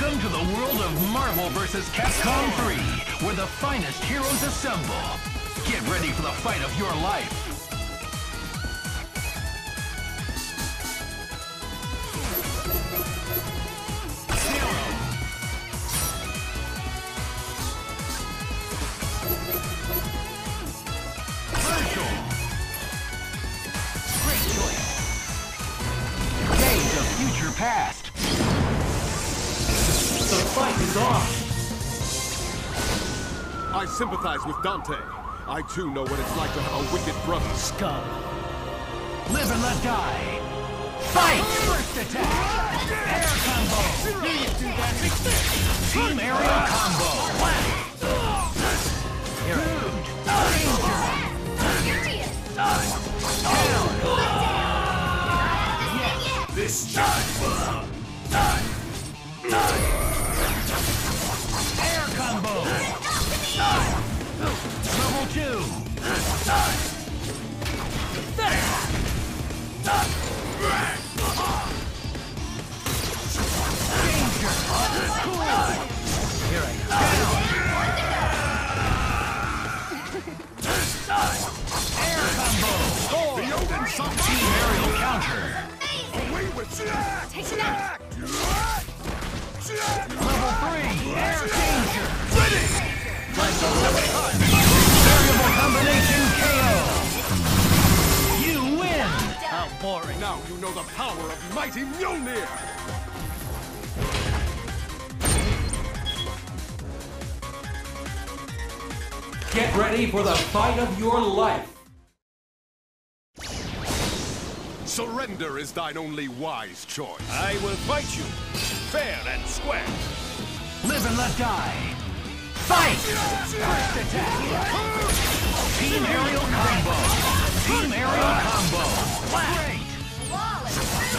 Welcome to the world of Marvel vs. Capcom 3, where the finest heroes assemble. Get ready for the fight of your life. Great choice. Days of future past. The fight is on! I sympathize with Dante. I too know what it's like to have a wicked brother. Scum! Live and let die. Fight! First attack. Air combo. Team aerial mighty Mjolnir! Get ready for the fight of your life! Surrender is thine only wise choice. I will fight you, fair and square. Live and let die. Fight! First attack. Team aerial combo. Team aerial combo. Great.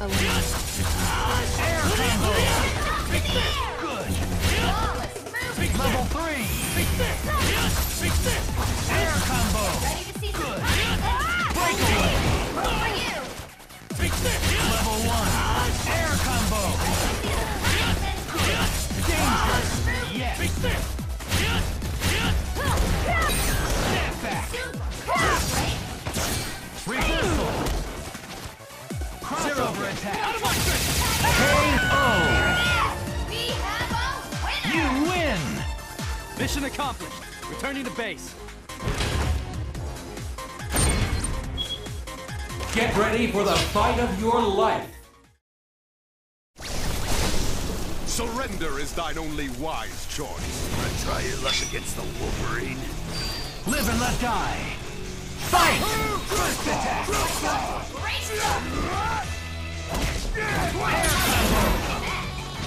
boring! Crossover attack. KO. You win. Mission accomplished! Returning to base. Get ready for the fight of your life! Surrender is thine only wise choice. Try your luck against the Wolverine. Live and let die. Fight! First attack. Air combo.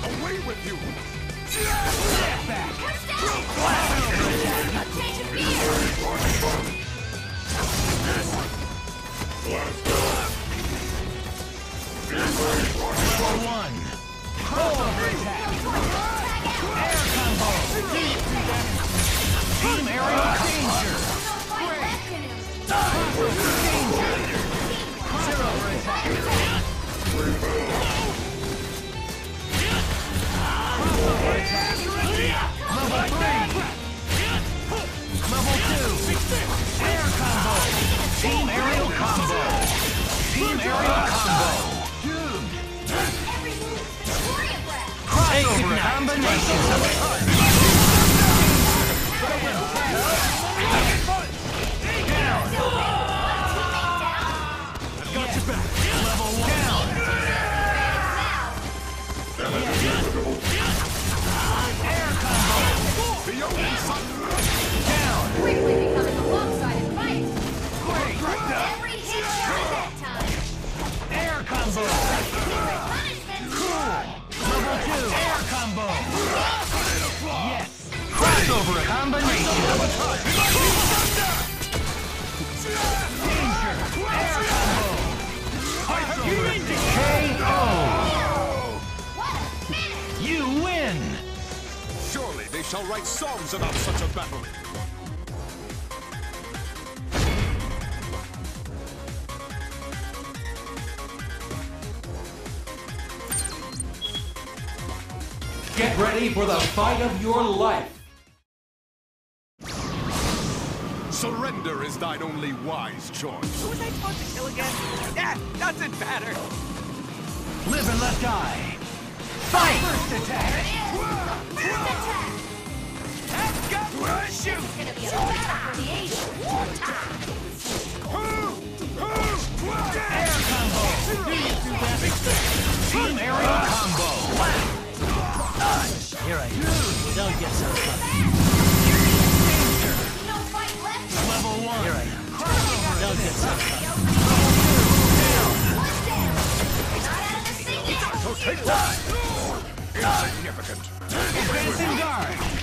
Away with you! Step back. Crossover attack. Level one. Team aerial combo. Dude. Crossover combination. Got shall write songs about such a battle. Get ready for the fight of your life. Surrender is thine only wise choice. Who was I supposed to kill again? Yeah, doesn't matter. Live and let die. Fight! First attack! First attack. It's gonna be a battle for the ages. Air combo! Team aerial combo! Here I am. Don't get so tough. No fight left. Level one! Here I am. Don't get so tough. One down. Not out of the single. So take that! Insignificant. Advancing guard!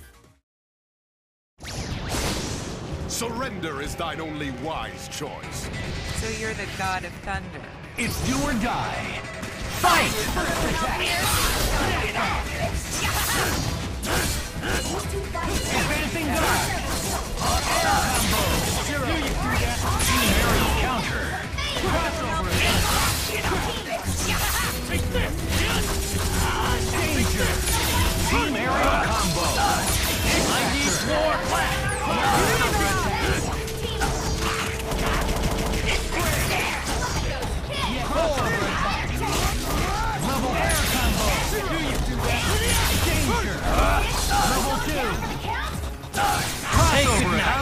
Surrender is thine only wise choice. So you're the god of thunder. It's do or die. Fight!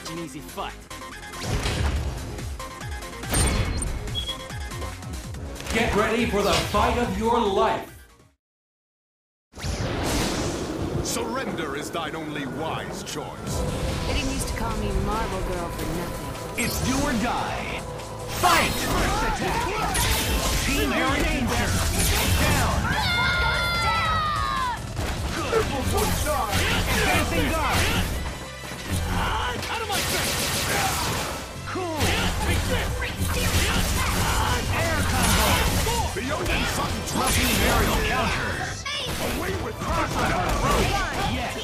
such an easy fight. Get ready for the fight of your life. Surrender is thine only wise choice. They didn't used to call me Marvel Girl for nothing. It's do or die! Fight! First attack! Team Air Danger! Down! Air combo! The aerial counter! away with! Yes!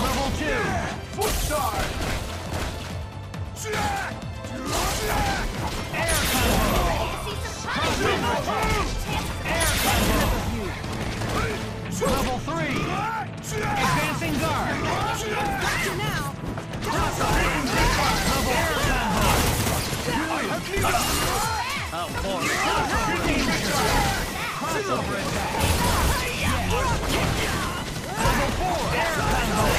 Level two! Foot star! Air Crossover attack! Yes! Level four! Air combo!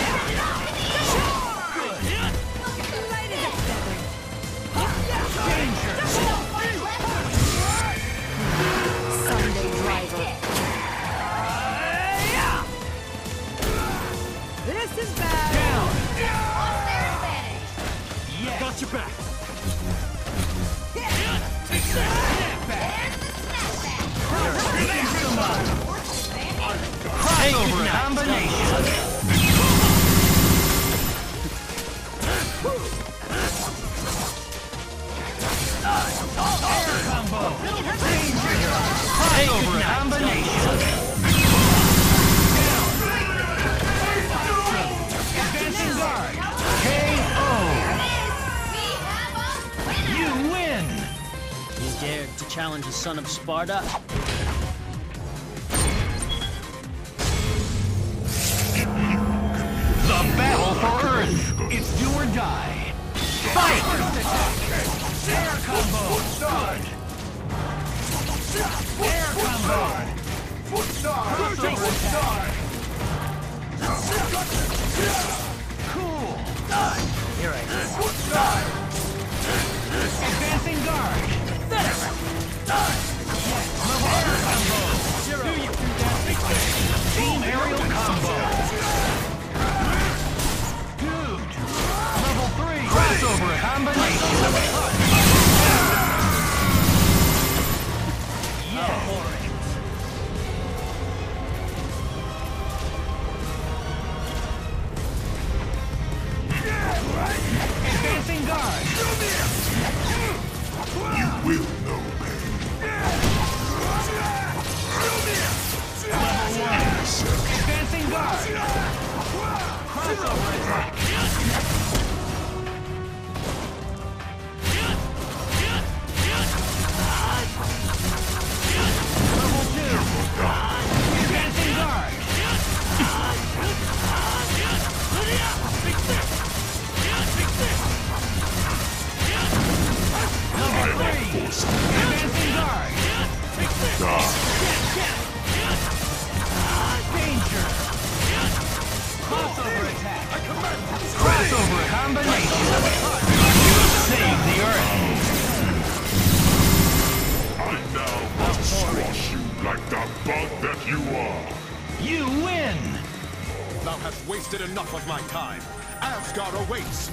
Crossover combination. Crossover combination. Dared to challenge the son of Sparda? Crossover Crossover combination. Save the Earth. I now must squash you like the bug that you are. You win. Thou hast wasted enough of my time. Asgard awaits!